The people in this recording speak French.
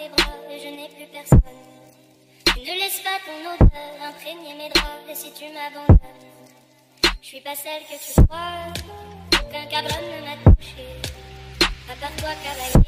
et je n'ai plus personne. Ne laisse pas ton odeur imprégner mes draps, et si tu m'abandonnes, je suis pas celle que tu crois, aucun cabron ne m'a touché, à part toi, cavalier.